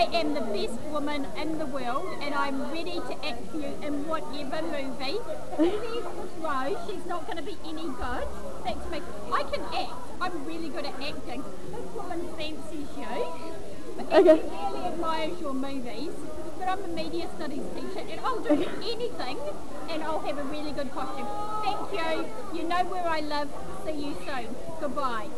I am the best woman in the world and I'm ready to act for you in whatever movie. There's this Rose, she's not going to be any good. That's me. I can act. I'm really good at acting. This woman fancies you. And Okay. She really admires your movies. But I'm a media studies teacher and I'll do anything and I'll have a really good costume. Thank you. You know where I live. See you soon. Goodbye.